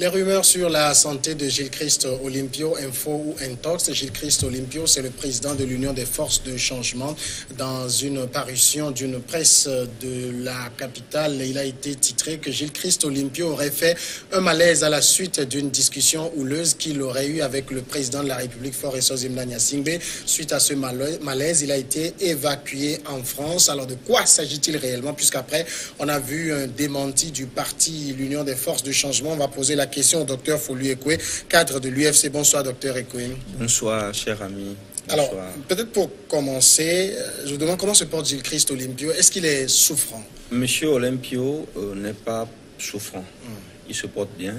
Les rumeurs sur la santé de Gilles Christ Olympio, Info ou Intox. Gilles Christ Olympio, c'est le président de l'Union des forces de changement. Dans une parution d'une presse de la capitale, il a été titré que Gilles Christ Olympio aurait fait un malaise à la suite d'une discussion houleuse qu'il aurait eue avec le président de la République, Forest Zimlania Singbe. Suite à ce malaise, il a été évacué en France. Alors de quoi s'agit-il réellement? Puisqu'après, on a vu un démenti du parti L'Union des forces de changement. On va poser la question au docteur Folu Ekwe, cadre de l'UFC. Bonsoir, docteur Ekwe. Bonsoir, cher ami. Alors, peut-être pour commencer, euh, je vous demande comment se porte Gilles Christ Olympio? Est-ce qu'il est souffrant? Monsieur Olympio euh, n'est pas souffrant. Hmm. Il se porte bien.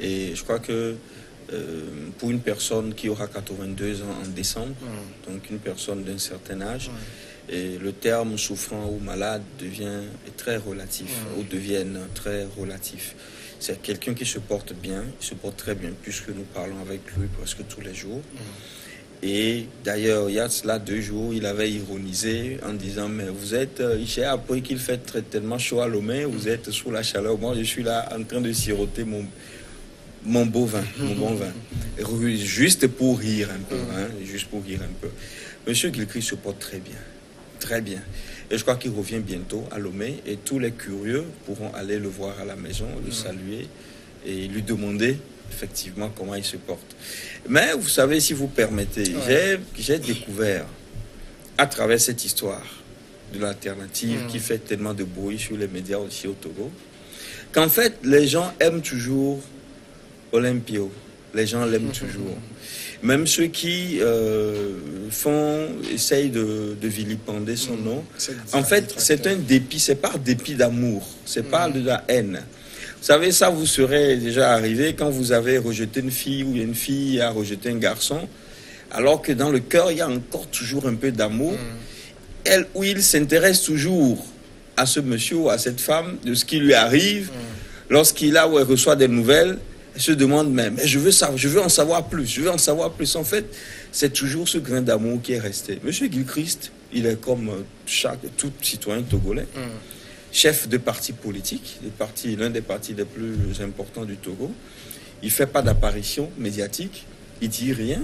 Et je crois que euh, pour une personne qui aura 82 ans en décembre, hmm. donc une personne d'un certain âge, hmm. et le terme souffrant ou malade devient très relatif, ou deviennent très relatif. C'est quelqu'un qui se porte bien, il se porte très bien, puisque nous parlons avec lui presque tous les jours. Mm. Et d'ailleurs, il y a cela deux jours, il avait ironisé en disant Mais vous êtes, euh, j'ai appris qu'il fait très, tellement chaud à Lomé, vous mm. êtes sous la chaleur. Moi, je suis là en train de siroter mon, mon beau vin, mon bon vin. Juste pour rire un peu, mm. hein, juste pour rire un peu. Monsieur Gilchrist se porte très bien, très bien. Et je crois qu'il revient bientôt à Lomé et tous les curieux pourront aller le voir à la maison, le saluer et lui demander effectivement comment il se porte. Mais vous savez, si vous permettez, j'ai découvert à travers cette histoire de l'alternative qui fait tellement de bruit sur les médias aussi au Togo, qu'en fait, les gens aiment toujours Olympio. Les gens l'aiment toujours. Même ceux qui euh, font, essayent de, vilipender son mm. nom. En fait, c'est un dépit, c'est pas dépit d'amour, c'est pas mm. de la haine. Vous savez, ça vous serait déjà arrivé quand vous avez rejeté une fille ou une fille a rejeté un garçon, alors que dans le cœur, il y a encore toujours un peu d'amour. Mm. Elle ou il s'intéresse toujours à ce monsieur ou à cette femme, de ce qui lui arrive, lorsqu'il a ou elle reçoit des nouvelles se demande même, mais je veux, savoir, je veux en savoir plus, je veux en savoir plus. En fait, c'est toujours ce grain d'amour qui est resté. Monsieur Gilchrist, il est comme euh, chaque, tout citoyen togolais, mm. chef de parti politique, l'un des partis les plus importants du Togo. Il ne fait pas d'apparition médiatique, il dit rien,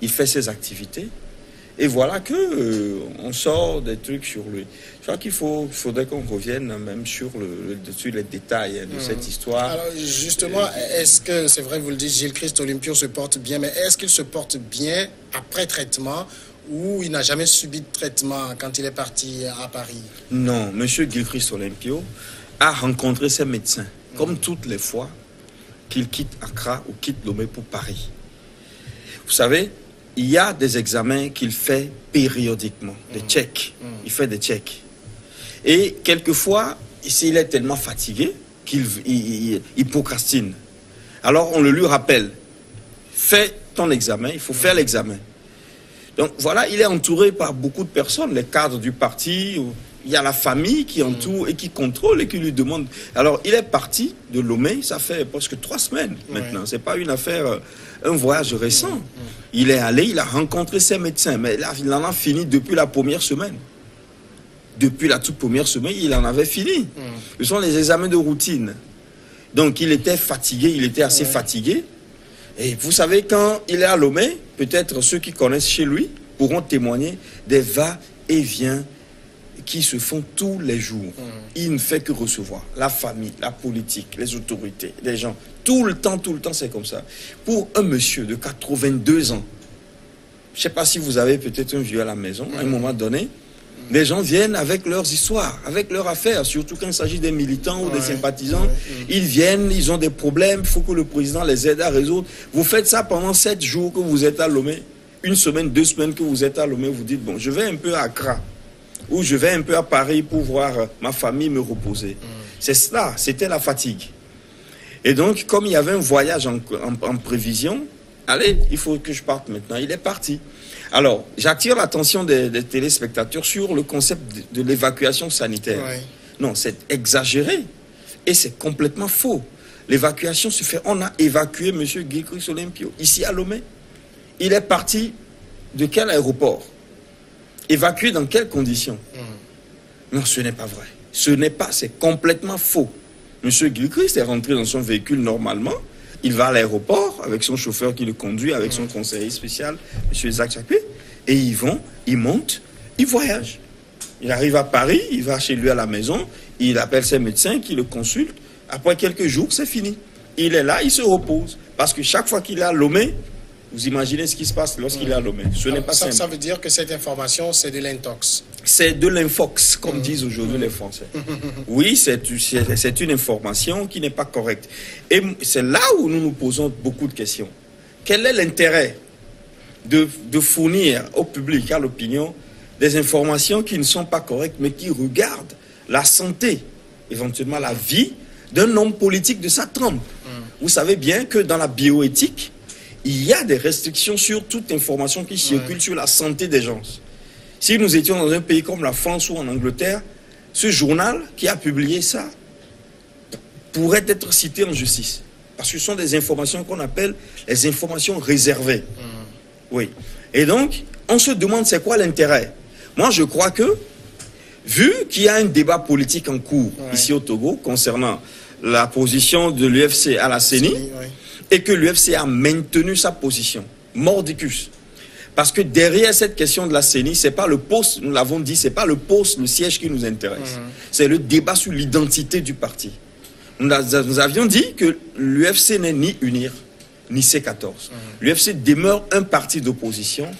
il fait ses activités. Et voilà que euh, on sort des trucs sur lui. Je crois qu'il faut, faudrait qu'on revienne même sur le, dessus les détails hein, de hmm. cette histoire. Alors justement, est-ce que c'est vrai, vous le dites, Gilles Christ Olympio se porte bien, mais est-ce qu'il se porte bien après traitement ou il n'a jamais subi de traitement quand il est parti à Paris? Non, Monsieur Gilles Christ Olympio a rencontré ses médecins, comme toutes les fois qu'il quitte Accra ou quitte Lomé pour Paris. Vous savez, il y a des examens qu'il fait périodiquement, des mm. checks. Mm. Il fait des checks. Et quelquefois, s'il est tellement fatigué qu'il il, procrastine. Alors on le lui rappelle. Fais ton examen, il faut faire l'examen. Donc voilà, il est entouré par beaucoup de personnes, les cadres du parti, il y a la famille qui entoure et qui contrôle et qui lui demande. Alors, il est parti de Lomé, ça fait presque trois semaines maintenant. C'est pas une affaire, euh, un voyage récent. Il est allé, il a rencontré ses médecins, mais là, il en a fini depuis la première semaine. Depuis la toute première semaine, il en avait fini. Ce sont les examens de routine. Donc, il était fatigué, il était assez fatigué. Et vous savez, quand il est à Lomé, peut-être ceux qui connaissent chez lui pourront témoigner des va-et-vient qui se font tous les jours. Mm. Il ne fait que recevoir la famille, la politique, les autorités, les gens. Tout le temps, tout le temps, c'est comme ça. Pour un monsieur de 82 ans, je ne sais pas si vous avez peut-être un vieux à la maison, à un mm. moment donné, les gens viennent avec leurs histoires, avec leurs affaires, surtout quand il s'agit des militants ou des sympathisants. Ils viennent, ils ont des problèmes, il faut que le président les aide à résoudre. Vous faites ça pendant sept jours que vous êtes à Lomé, une semaine, deux semaines que vous êtes à Lomé, vous dites, bon, je vais un peu à Accra où je vais un peu à Paris pour voir ma famille me reposer. C'est cela, c'était la fatigue. Et donc, comme il y avait un voyage en, prévision, allez, il faut que je parte maintenant. Il est parti. Alors, j'attire l'attention des, téléspectateurs sur le concept de, l'évacuation sanitaire. Non, c'est exagéré. Et c'est complètement faux. L'évacuation se fait. On a évacué M. Guy Olympio, ici à Lomé. Il est parti de quel aéroport? Évacué dans quelles conditions hmm. Non, ce n'est pas vrai. Ce n'est pas, c'est complètement faux. Monsieur Gilchrist est rentré dans son véhicule normalement. il va à l'aéroport avec son chauffeur qui le conduit, avec son conseiller spécial, M. Isaac Chakwe, et ils vont, ils montent, ils voyagent. Il arrive à Paris, il va chez lui à la maison, il appelle ses médecins qui le consultent. Après quelques jours, c'est fini. Il est là, il se repose. Parce que chaque fois qu'il est à Lomé, vous imaginez ce qui se passe lorsqu'il est à Lomé. Ce n'est pas ça, simple. ça veut dire que cette information, c'est de l'intox. C'est de l'infox, comme disent aujourd'hui les Français. Oui, c'est une information qui n'est pas correcte. Et c'est là où nous nous posons beaucoup de questions. Quel est l'intérêt de, de fournir au public, à l'opinion, des informations qui ne sont pas correctes, mais qui regardent la santé, éventuellement la vie d'un homme politique de sa trempe? Vous savez bien que dans la bioéthique, il y a des restrictions sur toute information qui circule sur la santé des gens. Si nous étions dans un pays comme la France ou en Angleterre, ce journal qui a publié ça pourrait être cité en justice. Parce que ce sont des informations qu'on appelle les informations réservées. Oui. Et donc, on se demande c'est quoi l'intérêt. Moi, je crois que, vu qu'il y a un débat politique en cours Ouais. ici au Togo concernant la position de l'UFC à la CENI, Oui. Et que l'UFC a maintenu sa position, mordicus. Parce que derrière cette question de la CENI, c'est pas le poste, nous l'avons dit, c'est pas le poste, le siège qui nous intéresse. C'est le débat sur l'identité du parti. Nous, a- nous avions dit que l'UFC n'est ni UNIR, ni C14. L'UFC demeure un parti d'opposition,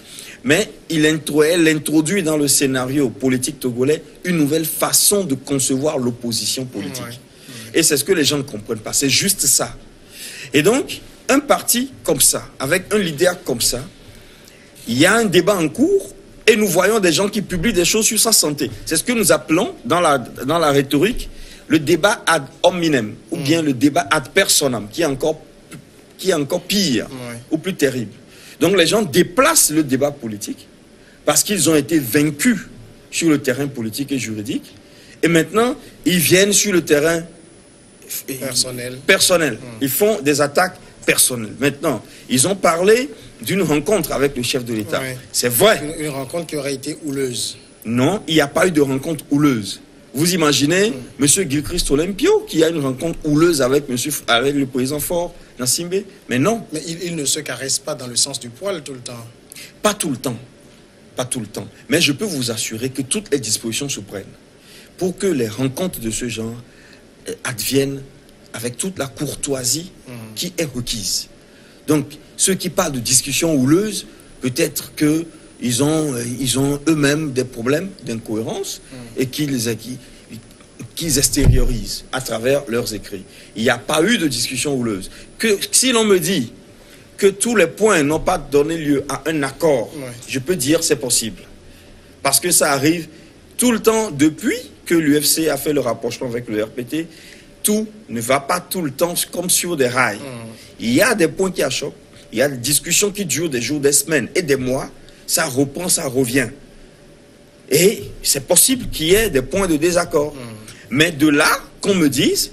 mais il intro- elle introduit dans le scénario politique togolais une nouvelle façon de concevoir l'opposition politique. Et c'est ce que les gens ne comprennent pas. C'est juste ça. Et donc, un parti comme ça, avec un leader comme ça, il y a un débat en cours et nous voyons des gens qui publient des choses sur sa santé. C'est ce que nous appelons dans la, dans la rhétorique le débat ad hominem ou bien le débat ad personam, qui est encore, qui est encore pire Ouais. ou plus terrible. Donc les gens déplacent le débat politique parce qu'ils ont été vaincus sur le terrain politique et juridique. Et maintenant, ils viennent sur le terrain Personnel. personnel. Ils font des attaques personnelles. Maintenant, ils ont parlé d'une rencontre avec le chef de l'État. Ouais. C'est vrai. Une, une rencontre qui aurait été houleuse. Non, il n'y a pas eu de rencontre houleuse. Vous imaginez Monsieur Gilchrist Olympio qui a une rencontre houleuse avec, monsieur, avec le président fort Nassimbe Mais non, Mais il, il ne se caresse pas dans le sens du poil tout le temps. pas tout le temps. Pas tout le temps. Mais je peux vous assurer que toutes les dispositions se prennent pour que les rencontres de ce genre euh, adviennent avec toute la courtoisie qui est requise. Donc, ceux qui parlent de discussions houleuses, peut-être que ils ont, euh, ils ont eux-mêmes des problèmes d'incohérence et qu'ils qui- qu'ils extériorisent à travers leurs écrits. Il n'y a pas eu de discussion houleuse. Que si l'on me dit que tous les points n'ont pas donné lieu à un accord, Ouais. je peux dire c'est possible. Parce que ça arrive tout le temps depuis que l'UFC a fait le rapprochement avec le RPT. Tout ne va pas tout le temps comme sur des rails. Il y a des points qui achoppent, il y a des discussions qui durent des jours, des semaines et des mois. Ça reprend, ça revient. Et c'est possible qu'il y ait des points de désaccord. Mais de là qu'on me dise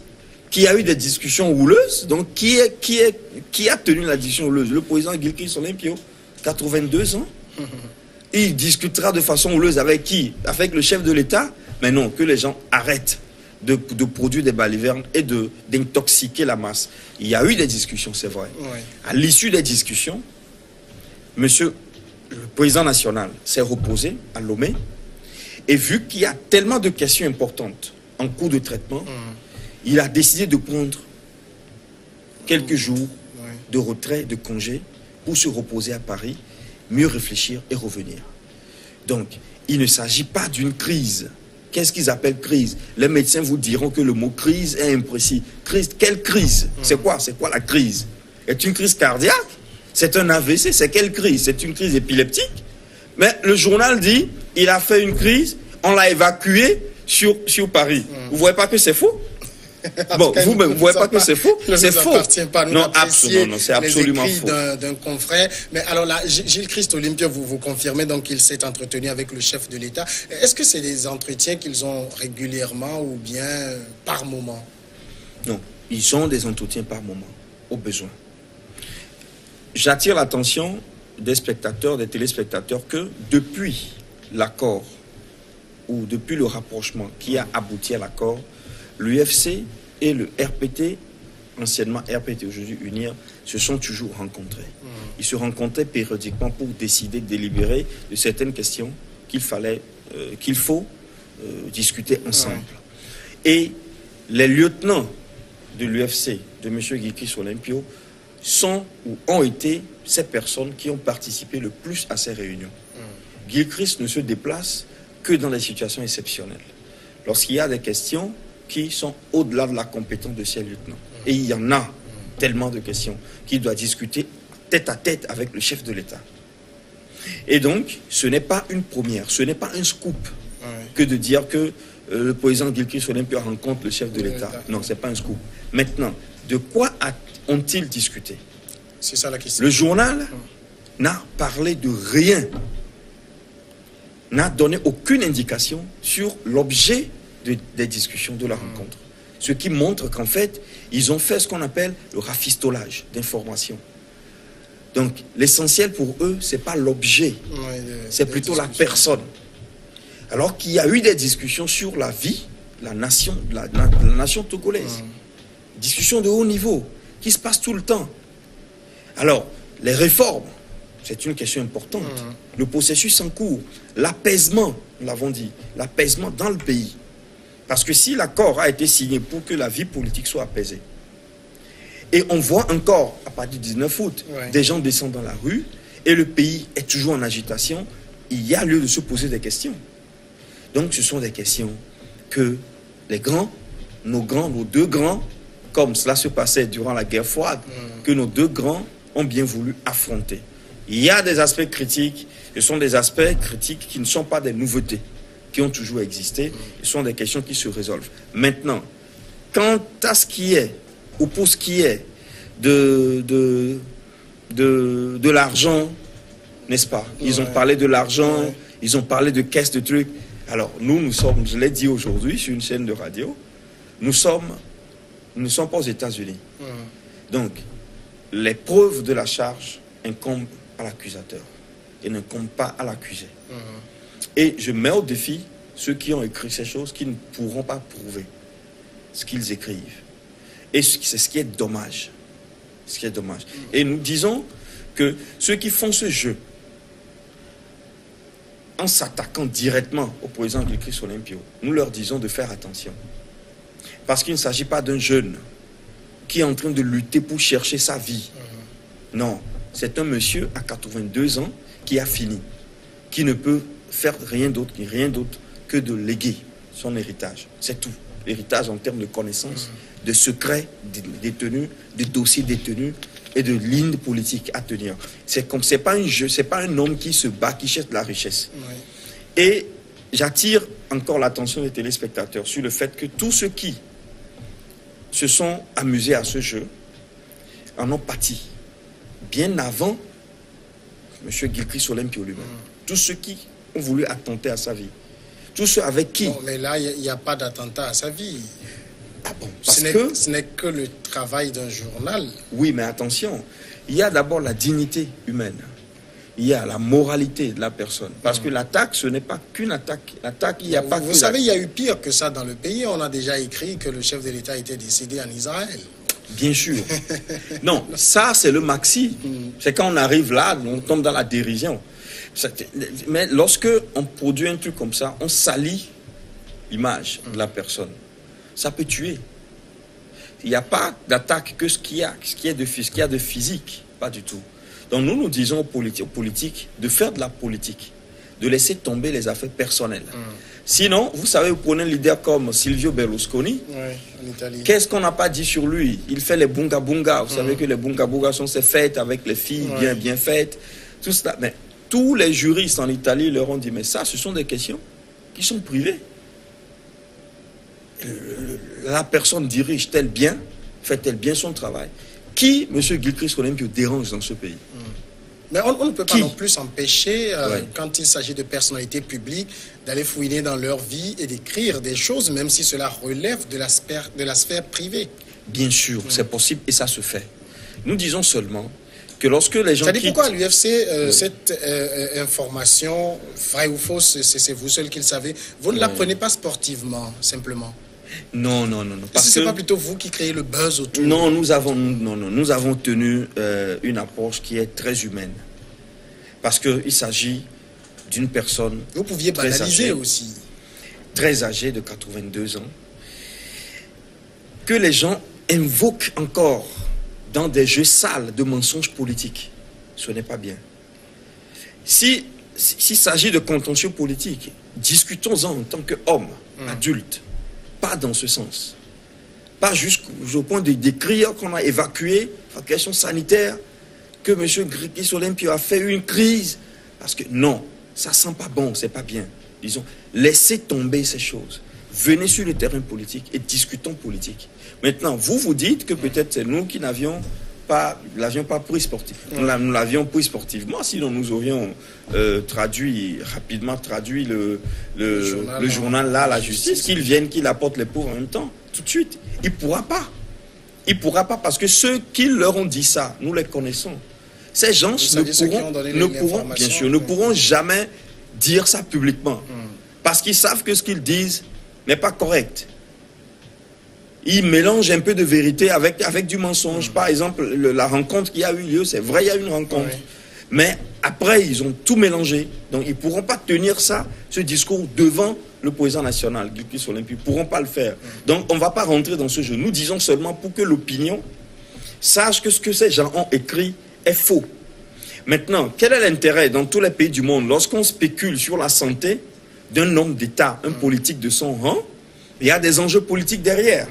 qu'il y a eu des discussions houleuses, donc qui, est, qui, est, qui a tenu la discussion houleuse? Le président Gilkis Olympio, 82 ans. Il discutera de façon houleuse avec qui? Avec le chef de l'État Mais non, que les gens arrêtent de, de produire des balivernes et d'intoxiquer la masse. Il y a eu des discussions, c'est vrai. Ouais. À l'issue des discussions, monsieur le président national s'est reposé à Lomé et vu qu'il y a tellement de questions importantes en cours de traitement, il a décidé de prendre quelques jours Ouais. de retrait, de congé, pour se reposer à Paris, mieux réfléchir et revenir. Donc, il ne s'agit pas d'une crise. Qu'est-ce qu'ils appellent crise? Les médecins vous diront que le mot crise est imprécis. Crise, quelle crise? C'est quoi? C'est quoi la crise? Est une crise cardiaque? C'est un AVC C'est quelle crise? C'est une crise épileptique. Mais le journal dit, il a fait une crise, on l'a évacué sur, sur Paris. Vous voyez pas que c'est faux? Bon, cas, vous, il ne voyez pas que c'est faux il C'est faux. pas nous Non, absolument, non, c'est absolument les écrits faux. d'un- confrère. Mais alors là, Gilles Christ Olympia, vous vous confirmez donc qu'il s'est entretenu avec le chef de l'État. Est-ce que c'est des entretiens qu'ils ont régulièrement ou bien par moment? Non, ils ont des entretiens par moment, au besoin. J'attire l'attention des spectateurs, des téléspectateurs, que depuis l'accord ou depuis le rapprochement qui a abouti à l'accord, l'UFC et le RPT anciennement RPT, aujourd'hui UNIR, se sont toujours rencontrés. Ils se rencontraient périodiquement pour décider, délibérer de certaines questions qu'il fallait, euh, qu'il faut euh, discuter ensemble. Et les lieutenants de l'UFC, de M. Guikis Olympio, sont ou ont été ces personnes qui ont participé le plus à ces réunions. Gilchrist ne se déplace que dans des situations exceptionnelles. Lorsqu'il y a des questions qui sont au-delà de la compétence de ces lieutenants. Et il y en a tellement de questions qu'il doit discuter tête à tête avec le chef de l'État. Et donc, ce n'est pas une première, ce n'est pas un scoop que de dire que euh, le président Gilchrist Olympia rencontre le chef de l'État. Non, ce n'est pas un scoop. Maintenant, de quoi ont-ils discuté? C'est ça la question. Le journal n'a parlé de rien, n'a donné aucune indication sur l'objet de- des discussions de la rencontre. Ce qui montre qu'en fait, ils ont fait ce qu'on appelle le rafistolage d'informations. Donc, l'essentiel pour eux, ce n'est pas l'objet, Ouais, c'est plutôt la personne. Alors qu'il y a eu des discussions sur la vie, la nation, la, la- la nation togolaise. Discussions de haut niveau qui se passent tout le temps. Alors, les réformes, c'est une question importante. Le processus en cours, l'apaisement, nous l'avons dit, l'apaisement dans le pays. Parce que si l'accord a été signé pour que la vie politique soit apaisée, et on voit encore, à partir du 19 août, Ouais. des gens descendent dans la rue, et le pays est toujours en agitation, il y a lieu de se poser des questions. Donc ce sont des questions que les grands, nos grands, nos deux grands, comme cela se passait durant la guerre froide, que nos deux grands ont bien voulu affronter. Il y a des aspects critiques, ce sont des aspects critiques qui ne sont pas des nouveautés, qui ont toujours existé, ce sont des questions qui se résolvent. Maintenant, quant à ce qui est, ou pour ce qui est de, de, de, de l'argent, n'est-ce pas? Ils ont parlé de l'argent, Ouais. ils ont parlé de caisses de trucs. Alors, nous, nous sommes, je l'ai dit aujourd'hui sur une chaîne de radio, nous sommes, nous ne sommes pas aux États-Unis. Donc, les preuves de la charge incombent à l'accusateur et n'incombe pas à l'accusé. Et je mets au défi ceux qui ont écrit ces choses qui ne pourront pas prouver ce qu'ils écrivent. Et ce- c'est ce qui est dommage. Ce qui est dommage. Et nous disons que ceux qui font ce jeu, en s'attaquant directement au président du Christ Olympio, nous leur disons de faire attention. Parce qu'il ne s'agit pas d'un jeune qui est en train de lutter pour chercher sa vie. Non, c'est un monsieur à 82 ans qui a fini, qui ne peut faire rien d'autre, rien d'autre que de léguer son héritage. C'est tout. L'héritage en termes de connaissances, de secrets dé- détenus, de dossiers détenus et de lignes politiques à tenir. C'est comme c'est pas un jeu, c'est pas un homme qui se bat, qui cherche la richesse. Ouais. Et j'attire encore l'attention des téléspectateurs sur le fait que tous ceux qui se sont amusés à ce jeu en ont pâti bien avant M. Gilchrist Olympio lui-même. Tous ceux qui ont voulu attenter à sa vie. Tous ceux avec qui. Bon, mais là, il n'y a, pas d'attentat à sa vie. Ah bon, parce Ce n'est que, le travail d'un journal. oui, mais attention, il y a d'abord la dignité humaine. Il y a la moralité de la personne. Parce que l'attaque, ce n'est pas qu'une attaque. L'attaque, il n'y a vous pas vous savez, il y a eu pire que ça dans le pays. On a déjà écrit que le chef de l'État était décédé en Israël. Bien sûr. Non, ça, c'est le maxi. C'est quand on arrive là, on tombe dans la dérision. Mais lorsque on produit un truc comme ça, on salit l'image de la personne. Ça peut tuer. Il n'y a pas d'attaque que ce qu'il y a, ce qui est de, ce qu'il y a de physique. Pas du tout. Donc nous, nous disons aux politi- aux politiques de faire de la politique, de laisser tomber les affaires personnelles. Sinon, vous savez, vous prenez un leader comme Silvio Berlusconi, Italie. Qu'est-ce qu'on n'a pas dit sur lui? Il fait les bunga bunga. Vous savez que les bunga bunga sont ces fêtes avec les filles bien bien faites. Tout cela. Mais tous les juristes en Italie leur ont dit mais ça, ce sont des questions qui sont privées. La personne dirige-t-elle bien Fait-elle bien son travail? Qui, M. Gilchrist Olympio, dérange dans ce pays? Mais on, on ne peut pas Qui? non plus s'empêcher, euh, Ouais. quand il s'agit de personnalités publiques, d'aller fouiner dans leur vie et d'écrire des choses, même si cela relève de la sphère, de la sphère privée. Bien sûr, c'est possible et ça se fait. Nous disons seulement que lorsque les gens C'est-à-dire quittent- pourquoi l'UFC, euh, cette euh, information, vraie ou fausse, c'est vous seul qui le savez, vous ne la prenez pas sportivement, simplement. Non, non, non. non. Parce que ce n'est pas plutôt vous qui créez le buzz autour? Non, nous avons, non, non, nous avons tenu euh, une approche qui est très humaine. Parce qu'il s'agit d'une personne. Vous pouviez banaliser aussi. Très âgée, de 82 ans. Que les gens invoquent encore dans des jeux sales de mensonges politiques. Ce n'est pas bien. Si s'il s'agit de contentieux politiques, discutons-en en tant qu'hommes, mmh. adultes. Pas dans ce sens. Pas jusqu'au point de décrire qu'on a évacué la question sanitaire, que M. Grigis Olympio a fait une crise. Parce que non, ça sent pas bon, c'est pas bien. Disons, laissez tomber ces choses. Venez sur le terrain politique et discutons politique. Maintenant, vous vous dites que peut-être c'est nous qui n'avions pas, l'avions pas pris sportivement. Nous l'avions pris sportivement, sinon nous aurions euh, traduit, rapidement traduit le, le, journal, là, la justice, qu'ils viennent, qu'ils apportent les pauvres en même temps, tout de suite. Il ne pourra pas. Il ne pourra pas parce que ceux qui leur ont dit ça, nous les connaissons. Ces gens ne pourront, bien sûr, ne pourront jamais dire ça publiquement. Hmm. Parce qu'ils savent que ce qu'ils disent n'est pas correct il mélange un peu de vérité avec, avec du mensonge. Par exemple, la rencontre qui a eu lieu, c'est vrai, il y a eu une rencontre. Mais après, ils ont tout mélangé. Donc, ils ne pourront pas tenir ça, ce discours, devant le président national, Gilkis Olympique. Ils ne pourront pas le faire. Donc, on ne va pas rentrer dans ce jeu. Nous disons seulement pour que l'opinion sache que ce que ces gens ont écrit est faux. Maintenant, quel est l'intérêt dans tous les pays du monde lorsqu'on spécule sur la santé d'un homme d'État, un politique de son rang Il y a des enjeux politiques derrière.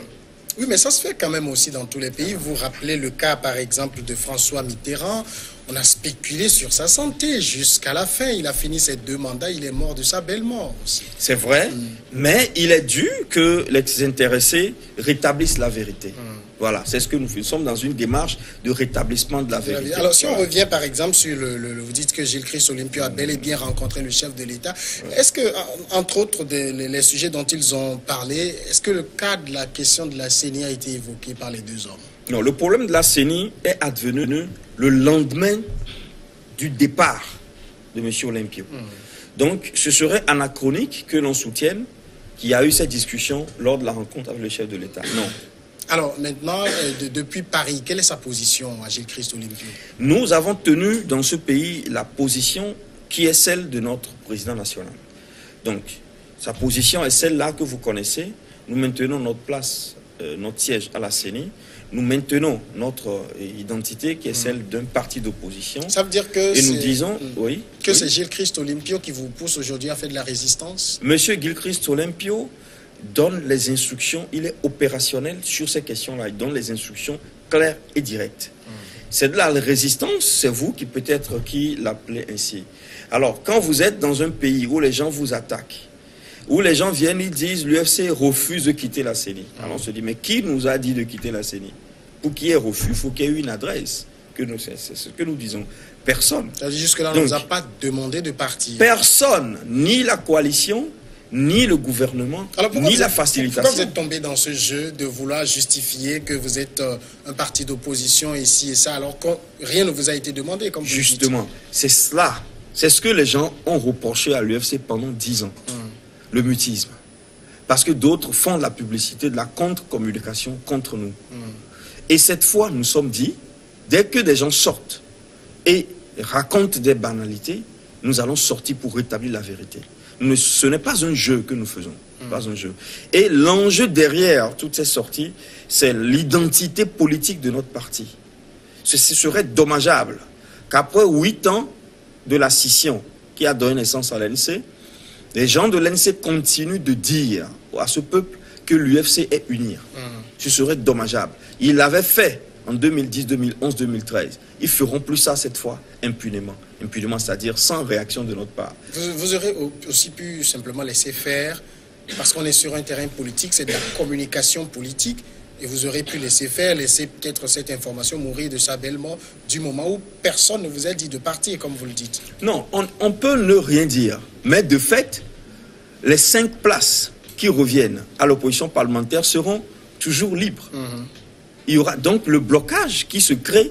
Oui, mais ça se fait quand même aussi dans tous les pays. Vous rappelez le cas, par exemple, de François Mitterrand. On a spéculé sur sa santé jusqu'à la fin. Il a fini ses deux mandats. Il est mort de sa belle mort aussi. C'est vrai, mm. mais il est dû que les intéressés rétablissent la vérité. Mm. Voilà, c'est ce que nous faisons. Nous sommes dans une démarche de rétablissement de la vérité. Alors, si on revient par exemple sur le, Vous dites que Gilles Christ Olympio a bel et bien rencontré le chef de l'État. Est-ce que, entre autres, les, sujets dont ils ont parlé, est-ce que le cas de la question de la CENI a été évoqué par les deux hommes? Non, le problème de la CENI est advenu le lendemain du départ de M. Olympio. Hmm. Donc, ce serait anachronique que l'on soutienne qu'il y a eu cette discussion lors de la rencontre avec le chef de l'État. Non. Alors maintenant, euh, depuis Paris, quelle est sa position à Gilles Christ Olympio Nous avons tenu dans ce pays la position qui est celle de notre président national. Donc, sa position est celle-là que vous connaissez. Nous maintenons notre place, euh, notre siège à la CENI. Nous maintenons notre euh, identité qui est hmm. celle d'un parti d'opposition. Ça veut dire que et nous disons, hmm. oui, que c'est Gilles Christ Olympio qui vous pousse aujourd'hui à faire de la résistance? Monsieur Gilles Christ Olympio donne les instructions, il est opérationnel sur ces questions-là, il donne les instructions claires et directes. C'est de la résistance, c'est vous qui peut-être qui l'appelez ainsi. Alors, quand vous êtes dans un pays où les gens vous attaquent, où les gens viennent, ils disent l'UFC refuse de quitter la CENI. Alors on se dit, mais qui nous a dit de quitter la CENI Pour qu'il y ait refus, il faut qu'il y ait une adresse. C'est ce que nous disons. Personne. Jusque-là, on ne nous a pas demandé de partir. Personne, ni la coalition, ni le gouvernement, ni la facilitation. Pourquoi vous êtes tombé dans ce jeu de vouloir justifier que vous êtes euh, un parti d'opposition ici et ça, alors que rien ne vous a été demandé comme Justement, c'est cela. C'est ce que les gens ont reproché à l'UFC pendant dix ans. Hum. Le mutisme. Parce que d'autres font de la publicité, de la contre-communication contre nous. Hum. Et cette fois, nous sommes dit, dès que des gens sortent et racontent des banalités, nous allons sortir pour rétablir la vérité ce n'est pas un jeu que nous faisons. Pas un jeu. Et l'enjeu derrière toutes ces sorties, c'est l'identité politique de notre parti. Ce serait dommageable qu'après huit ans de la scission qui a donné naissance à l'NC, les gens de l'NC continuent de dire à ce peuple que l'UFC est unir. Mm. Ce serait dommageable. Ils l'avaient fait en 2010, 2011, 2013. Ils feront plus ça cette fois impunément. Impunément, c'est-à-dire sans réaction de notre part. Vous, aurez aussi pu simplement laisser faire, parce qu'on est sur un terrain politique, c'est de la communication politique, et vous aurez pu laisser faire, laisser peut-être cette information mourir de sa belle mort du moment où personne ne vous a dit de partir, comme vous le dites. Non, on, peut ne rien dire, mais de fait, les cinq places qui reviennent à l'opposition parlementaire seront toujours libres. Mhm. Il y aura donc le blocage qui se crée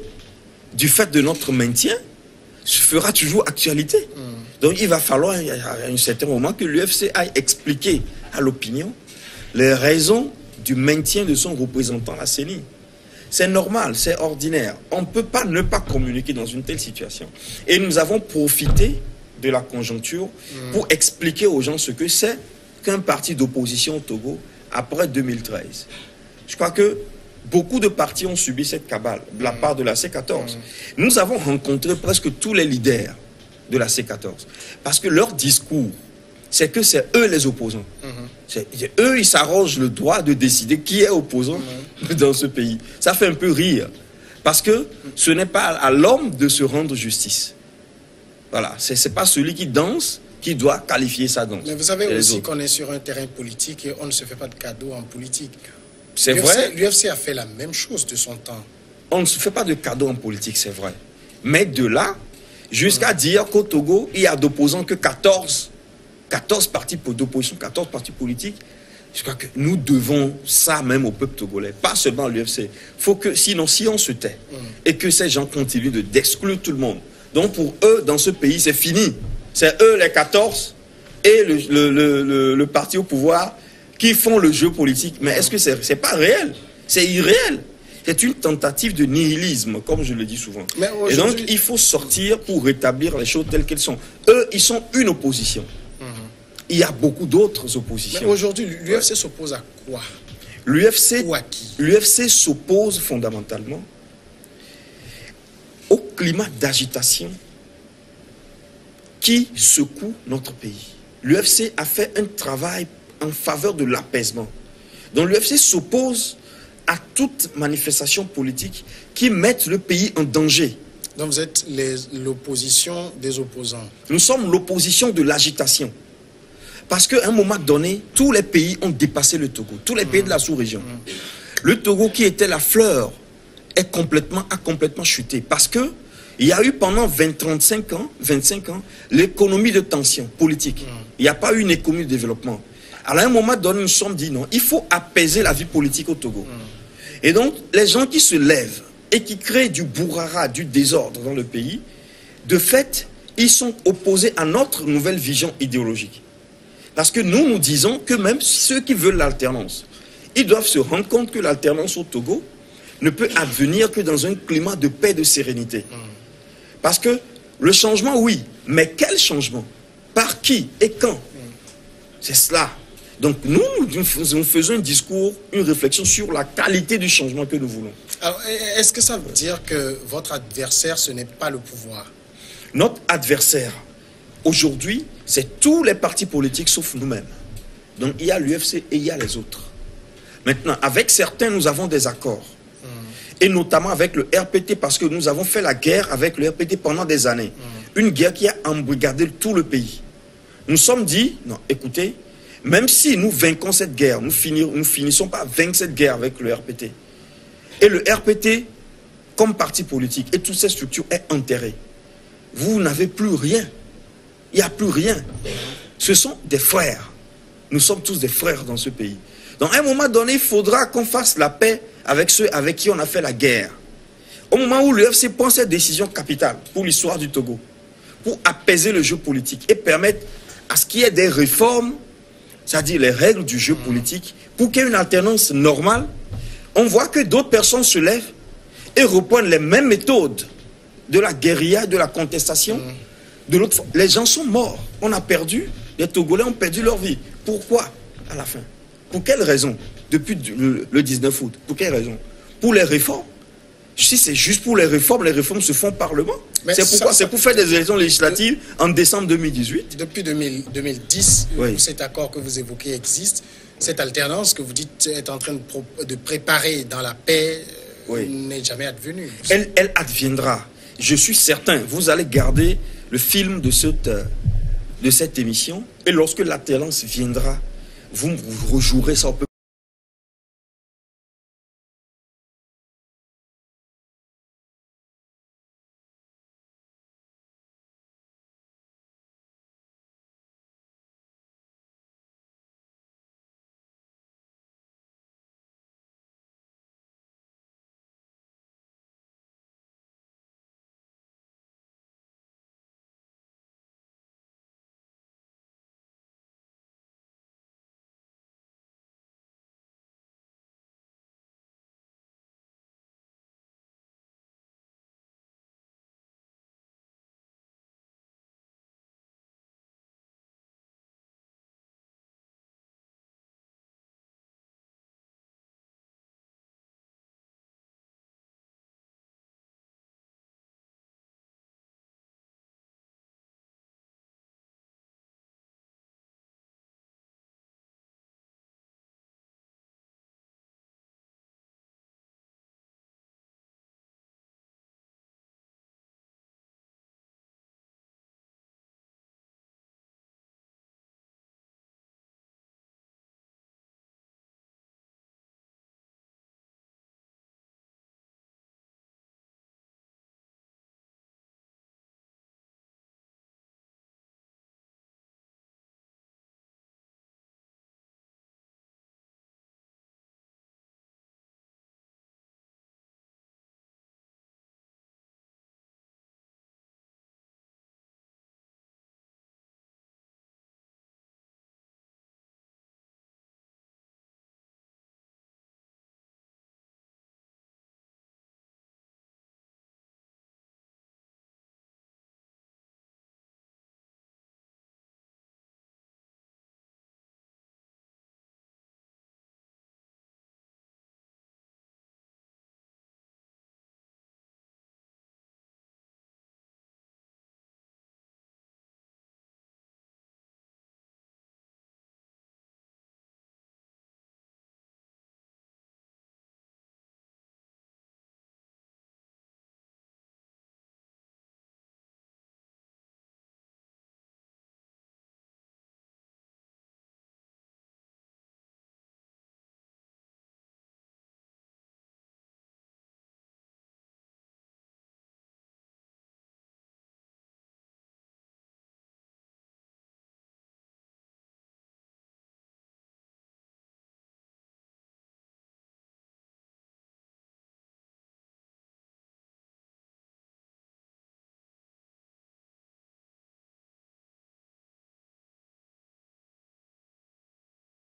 du fait de notre maintien fera toujours actualité. Mm. Donc il va falloir à un certain moment que l'UFC aille expliquer à l'opinion les raisons du maintien de son représentant à la CENI. C'est normal, c'est ordinaire. On ne peut pas ne pas communiquer dans une telle situation. Et nous avons profité de la conjoncture mm. pour expliquer aux gens ce que c'est qu'un parti d'opposition au Togo après 2013. Je crois que beaucoup de partis ont subi cette cabale de la mm. part de la C14. Mm. Nous avons rencontré presque tous les leaders de la C14 parce que leur discours, c'est que c'est eux les opposants. Mm-hmm. Eux, ils s'arrogent le droit de décider qui est opposant mm-hmm. dans ce pays. Ça fait un peu rire parce que ce n'est pas à l'homme de se rendre justice. Voilà, ce n'est pas celui qui danse qui doit qualifier sa danse. Mais vous savez aussi qu'on est sur un terrain politique et on ne se fait pas de cadeaux en politique. C'est vrai. L'UFC a fait la même chose de son temps. On ne se fait pas de cadeaux en politique, c'est vrai. Mais de là, jusqu'à dire qu'au Togo, il y a d'opposants que 14, 14 partis d'opposition, 14 partis politiques. Je crois que nous devons ça même au peuple togolais, pas seulement à l'UFC. Faut que, sinon, si on se tait mm. et que ces gens continuent de d'exclure tout le monde, donc pour eux, dans ce pays, c'est fini. C'est eux les 14 et le, parti au pouvoir qui font le jeu politique. Mais est-ce que c'est n'est pas réel? C'est irréel. C'est une tentative de nihilisme, comme je le dis souvent. et donc, il faut sortir pour rétablir les choses telles qu'elles sont. Eux, ils sont une opposition. Mhm. Il y a beaucoup d'autres oppositions. Mais aujourd'hui, l'UFC s'oppose à quoi? L'UFC L'UFC s'oppose fondamentalement au climat d'agitation qui secoue notre pays. L'UFC a fait un travail en faveur de l'apaisement. Donc l'UFC s'oppose à toute manifestation politique qui mette le pays en danger. Donc vous êtes l'opposition des opposants. Nous sommes l'opposition de l'agitation. Parce qu'à un moment donné, tous les pays ont dépassé le Togo, tous les pays de la sous-région. Mmh. Le Togo qui était la fleur est complètement, a complètement chuté. Parce que il y a eu pendant 20, 35 ans, 25 ans, l'économie de tension politique. Mm. Il n'y a pas eu une économie de développement. Alors à un moment donné, nous sommes dit non, il faut apaiser la vie politique au Togo. Et donc, les gens qui se lèvent et qui créent du bourrara, du désordre dans le pays, de fait, ils sont opposés à notre nouvelle vision idéologique. Parce que nous, nous disons que même ceux qui veulent l'alternance, ils doivent se rendre compte que l'alternance au Togo ne peut advenir que dans un climat de paix et de sérénité. Parce que le changement, oui, mais quel changement? Par qui et quand? C'est cela. Donc nous, nous faisons un discours, une réflexion sur la qualité du changement que nous voulons. est-ce que ça veut dire que votre adversaire, ce n'est pas le pouvoir? Notre adversaire, aujourd'hui, c'est tous les partis politiques sauf nous-mêmes. Donc il y a l'UFC et il y a les autres. Maintenant, avec certains, nous avons des accords et notamment avec le RPT, parce que nous avons fait la guerre avec le RPT pendant des années. Mm. Une guerre qui a embrigadé tout le pays. Nous sommes dit, non, écoutez, même si nous vainquons cette guerre, nous, nous finissons par vaincre cette guerre avec le RPT. Et le RPT, comme parti politique, et toutes ces structures, est enterré. Vous n'avez plus rien. Il n'y a plus rien. Ce sont des frères. Nous sommes tous des frères dans ce pays. À un moment donné, il faudra qu'on fasse la paix avec ceux avec qui on a fait la guerre. Au moment où l'UFC prend cette décision capitale pour l'histoire du Togo, pour apaiser le jeu politique et permettre à ce qu'il y ait des réformes, c'est-à-dire les règles du jeu politique, pour qu'il y ait une alternance normale, on voit que d'autres personnes se lèvent et reprennent les mêmes méthodes de la guérilla, de la contestation. De l'autre, les gens sont morts. On a perdu, les Togolais ont perdu leur vie. Pourquoi? À la fin pour quelle raison? Depuis le 19 août. Pour quelle raison? Pour les réformes. Si c'est juste pour les réformes, les réformes se font au Parlement. C'est pourquoi C'est pour faire des élections législatives en décembre 2018. Depuis 2010, cet accord que vous évoquez existe. Cette alternance que vous dites est en train de, préparer dans la paix euh, n'est jamais advenue. Elle, elle adviendra. Je suis certain. Vous allez garder le film de cette, euh, de cette émission et lorsque l'alternance viendra, vous, vous rejouerez ça au peuple